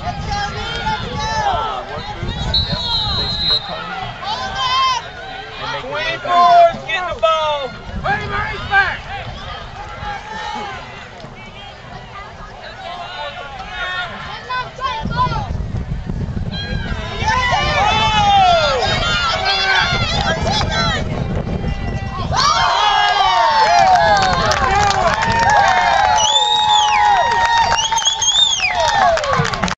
Let's go, let's go. Uh,